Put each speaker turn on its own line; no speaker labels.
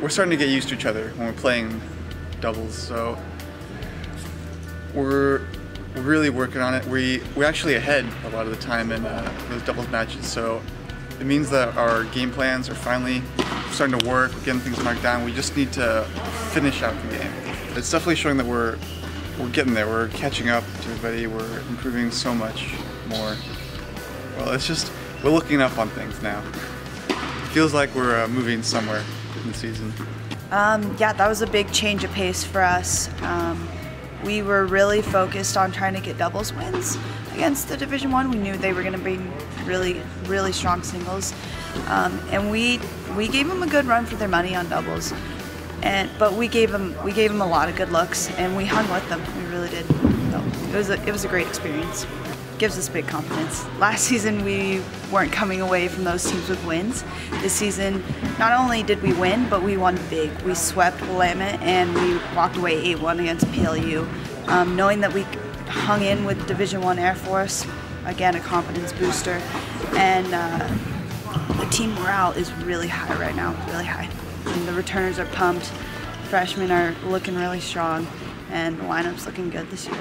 we're starting to get used to each other when we're playing doubles. So we're really working on it. We we're actually ahead a lot of the time in uh, those doubles matches. So it means that our game plans are finally starting to work. We're getting things marked down. We just need to finish out the game. It's definitely showing that we're we're getting there. We're catching up to everybody. We're improving so much more. Well, it's just we're looking up on things now. It feels like we're uh, moving somewhere in the season.
Um, yeah, that was a big change of pace for us. Um, we were really focused on trying to get doubles wins against the Division One. We knew they were going to be really, really strong singles, um, and we we gave them a good run for their money on doubles. And but we gave them we gave them a lot of good looks, and we hung with them. We really did. It was a, it was a great experience gives us big confidence. Last season we weren't coming away from those teams with wins. This season, not only did we win, but we won big. We swept Willamette and we walked away 8-1 against PLU. Um, knowing that we hung in with Division One Air Force, again a confidence booster, and uh, the team morale is really high right now, really high. And the returners are pumped, freshmen are looking really strong, and the lineup's looking good this year.